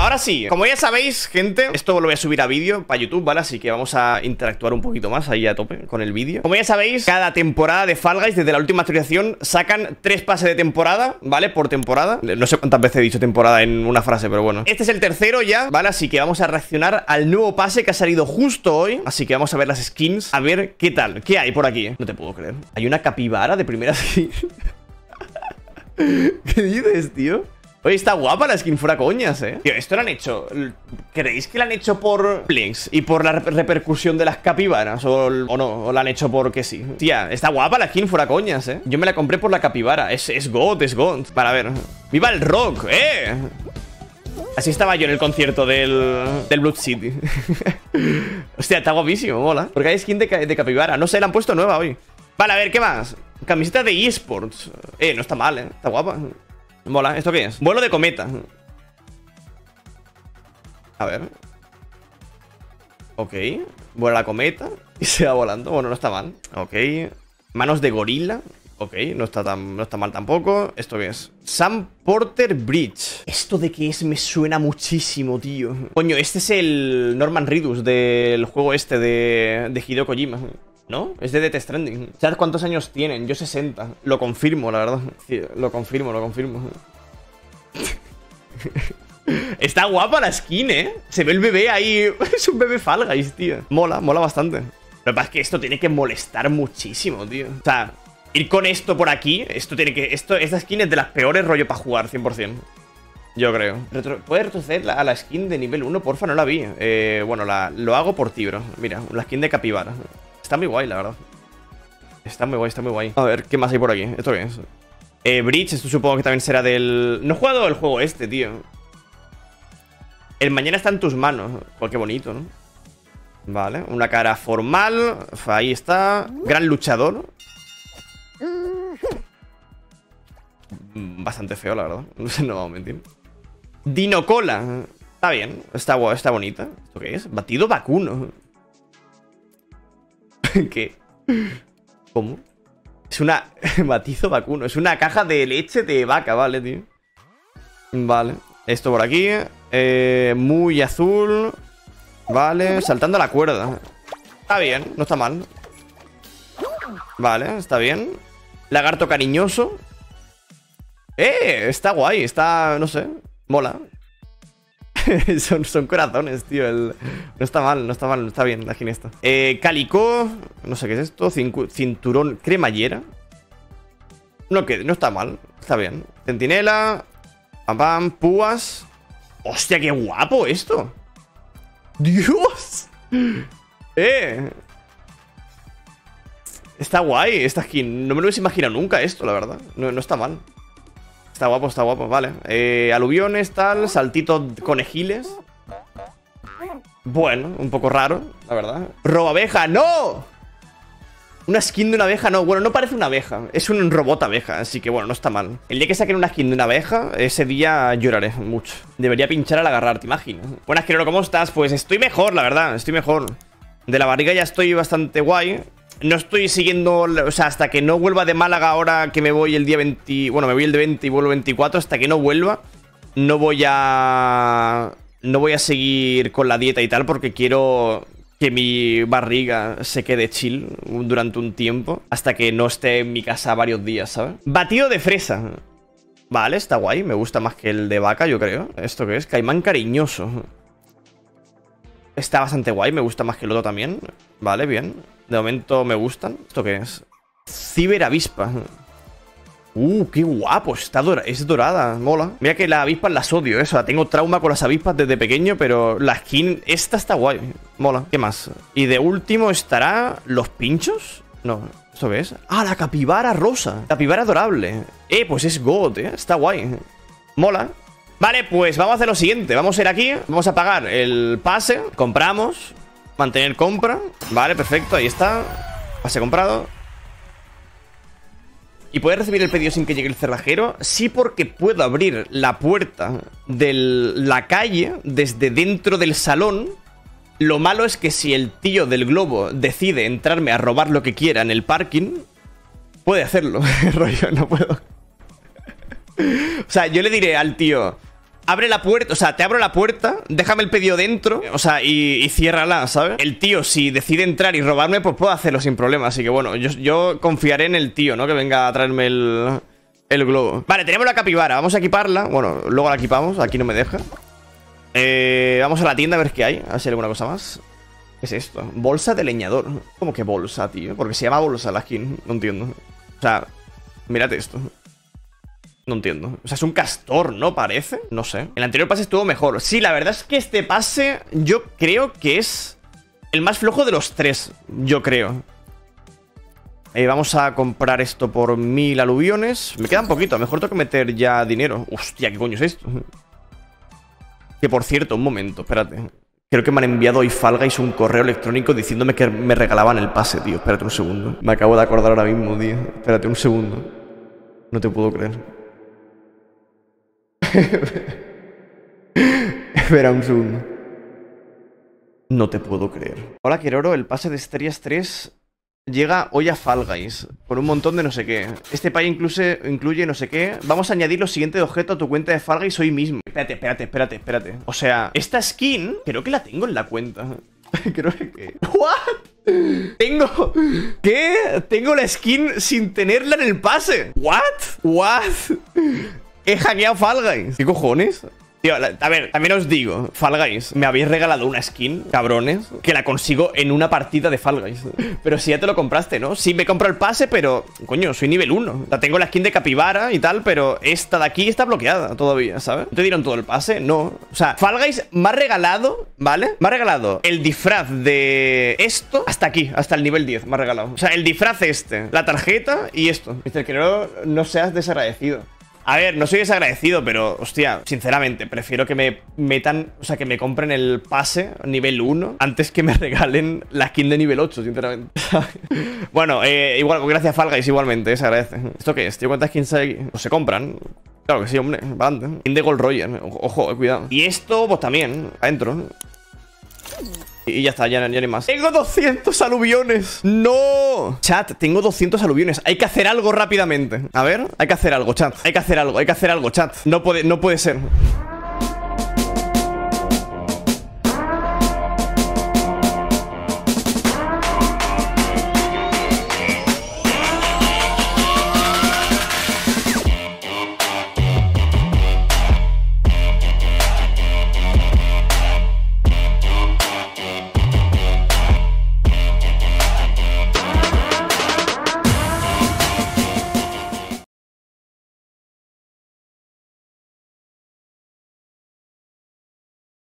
ahora sí Como ya sabéis, gente Esto lo voy a subir a vídeo para YouTube, ¿vale? Así que vamos a interactuar un poquito más ahí a tope con el vídeo Como ya sabéis, cada temporada de Fall Guys Desde la última actualización sacan tres pases de temporada ¿Vale? Por temporada No sé cuántas veces he dicho temporada en una frase, pero bueno Este es el tercero ya, ¿vale? Así que vamos a reaccionar al nuevo pase que ha salido justo hoy Así que vamos a ver las skins A ver qué tal, qué hay por aquí No te puedo creer Hay una capibara de primera skin ¿Qué dices, tío? Oye, está guapa la skin fuera coñas, eh Tío, esto lo han hecho ¿Creéis que lo han hecho por Blinks Y por la repercusión de las capibaras o, no, o la han hecho porque sí. Tía, está guapa la skin fuera coñas, eh Yo me la compré por la capibara. Es, es God, es God. Para ver. ¡Viva el rock, eh! Así estaba yo en el concierto del, del Blood City. Hostia, está guapísimo, mola. Porque hay skin de, de capibara. No sé, la han puesto nueva hoy. Vale, a ver, ¿qué más? Camiseta de eSports. Eh, no está mal, eh Está guapa Mola, ¿esto qué es? Vuelo de cometa. A ver. Ok Vuela la cometa Y se va volando. Bueno, no está mal. Ok. Manos de gorila. Ok, no está, tan, no está mal tampoco. ¿Esto qué es? Sam Porter Bridge. ¿Esto de qué es? Me suena muchísimo, tío. Coño, este es el Norman Ridus Del juego este de, de Hideo Kojima ¿No? Es de Death Stranding. ¿Sabes cuántos años tienen? Yo 60. Lo confirmo, la verdad. lo confirmo, lo confirmo. Está guapa la skin, ¿eh? Se ve el bebé ahí. Es un bebé Fall tío. Mola, mola bastante. Lo que pasa es que esto tiene que molestar muchísimo, tío. O sea, ir con esto por aquí, esto tiene que... Esto, esta skin es de las peores rollo para jugar, 100%. Yo creo. ¿Puedes retroceder a la skin de nivel 1? Porfa, no la vi. Eh, bueno, la, lo hago por ti, bro. Mira, la skin de capibara. Está muy guay, la verdad. Está muy guay, está muy guay. A ver, ¿qué más hay por aquí? ¿Esto qué es? Eh, Bridge, esto supongo que también será del... No he jugado el juego este, tío. El mañana está en tus manos. Qué bonito, ¿no? Vale, una cara formal. Ahí está. Gran luchador. Bastante feo, la verdad. No sé, no vamos a mentir. Dinocola. Está bien, está, está bonita. ¿Esto qué es? Batido vacuno. ¿Qué? ¿Cómo? Es una... Matizo vacuno. Es una caja de leche de vaca, ¿vale, tío? Vale. Esto por aquí. Eh, muy azul. Vale. Saltando la cuerda. Está bien. No está mal. Vale, está bien. Lagarto cariñoso. ¡Eh! Está guay. Está... No sé. Mola. son, corazones, tío. No está mal, no está mal, está bien la ginesta. Eh, calico. No sé qué es esto. cinturón cremallera. No, que no está mal. Está bien. Centinela. Pam, pam. Púas. Hostia, qué guapo esto. Dios. Eh. Está guay esta skin. No me lo hubiese imaginado nunca esto, la verdad. no está mal. Está guapo, está guapo, vale. Eh, aluviones, tal, saltito conejiles. Bueno, un poco raro, la verdad. Roba abeja, ¡no! Una skin de una abeja, no, bueno, no parece una abeja Es un robot abeja, así que bueno, no está mal El día que saquen una skin de una abeja Ese día lloraré mucho Debería pinchar al agarrar, ¿te imaginas? Buenas, Quiroro, ¿cómo estás? Pues estoy mejor, la verdad, estoy mejor De la barriga ya estoy bastante guay no estoy siguiendo, o sea, hasta que no vuelva de Málaga ahora que me voy el día 20, bueno, me voy el de 20 y vuelvo 24, hasta que no vuelva, no voy a no voy a seguir con la dieta y tal porque quiero que mi barriga se quede chill durante un tiempo hasta que no esté en mi casa varios días, ¿sabes? Batido de fresa. Vale, está guay, me gusta más que el de vaca, yo creo. ¿Esto qué es? Caimán cariñoso. Está bastante guay, me gusta más que el otro también. Vale, bien. De momento me gustan. ¿Esto qué es? Ciberavispa. Uh, qué guapo. Está es dorada. Mola. Mira que las avispas las odio, eso. Tengo trauma con las avispas desde pequeño, pero la skin esta está guay. Mola. ¿Qué más? Y de último estará los pinchos. No, ¿esto qué es? Ah, la capibara rosa. Capibara adorable. Eh, pues es God, eh. Está guay. Mola. Vale, pues vamos a hacer lo siguiente. Vamos a ir aquí, vamos a pagar el pase, compramos, Mantener compra. Vale, perfecto, ahí está. Pase comprado. ¿Y puedes recibir el pedido sin que llegue el cerrajero? Sí, porque puedo abrir la puerta de la calle desde dentro del salón. Lo malo es que si el tío del globo decide entrarme a robar lo que quiera en el parking, puede hacerlo. Rollo, no puedo. o sea, yo le diré al tío, abre la puerta, o sea, te abro la puerta, déjame el pedido dentro, o sea, y, ciérrala, ¿sabes? El tío, si decide entrar y robarme, pues puedo hacerlo sin problema. Así que bueno, yo, yo confiaré en el tío, ¿no? Que venga a traerme el, el globo. Vale, tenemos la capibara, vamos a equiparla. Bueno, luego la equipamos, aquí no me deja. Eh, vamos a la tienda a ver qué hay, a ver si hay alguna cosa más. ¿Qué es esto? Bolsa de leñador. ¿Cómo que bolsa, tío? Porque se llama bolsa la skin, no entiendo. O sea, mírate esto. No entiendo. O sea, es un castor, ¿no? Parece. No sé. El anterior pase estuvo mejor. Sí, la verdad es que este pase yo creo que es el más flojo de los tres. Yo creo. Eh, vamos a comprar esto por mil aluviones. Me queda un poquito. Mejor tengo que meter ya dinero. Hostia, ¿qué coño es esto? Que por cierto, un momento, espérate. Creo que me han enviado hoy Falgais un correo electrónico diciéndome que me regalaban el pase, tío. Espérate un segundo. Me acabo de acordar ahora mismo, tío. Espérate un segundo. No te puedo creer. Espera un segundo. No te puedo creer. Hola, Keroro. El pase de Estrellas 3 llega hoy a Fall Guys. Por un montón de no sé qué. Este pay incluye, incluye no sé qué. Vamos a añadir los siguientes objetos a tu cuenta de Fall Guys hoy mismo. Espérate, espérate, espérate, espérate. O sea, esta skin creo que la tengo en la cuenta. creo que... ¿What? Tengo... ¿Qué? Tengo la skin sin tenerla en el pase. ¿What? ¿What? He hackeado Fall Guys. ¿Qué cojones? Tío, a ver, también os digo, Fall Guys, me habéis regalado una skin, cabrones, que la consigo en una partida de Fall Guys. Pero si ya te lo compraste, ¿no? Sí, me compro el pase, pero, coño, soy nivel 1. La tengo la skin de capibara y tal, pero esta de aquí está bloqueada todavía, ¿sabes? ¿Te dieron todo el pase? No. O sea, Fall Guys me ha regalado, ¿vale? Me ha regalado el disfraz de esto hasta aquí, hasta el nivel 10, me ha regalado. O sea, el disfraz este, la tarjeta y esto. Mr. Que no, no seas desagradecido. A ver, no soy desagradecido, pero, hostia, sinceramente, prefiero que me metan, o sea, que me compren el pase nivel 1 antes que me regalen la skin de nivel 8, sinceramente. bueno, eh, igual, gracias a Guys, igualmente, se agradece. ¿Esto qué es? ¿Tío cuántas skins hay? Pues se compran. Claro que sí, hombre, adelante. Skin de Gold Roger, ojo, cuidado. Y esto, pues también, adentro. Y ya está, ya, ya ni más. ¡Tengo 200 aluviones! ¡No! Chat, tengo 200 aluviones. Hay que hacer algo rápidamente. A ver, hay que hacer algo, chat. Hay que hacer algo, hay que hacer algo, chat. No puede, no puede ser.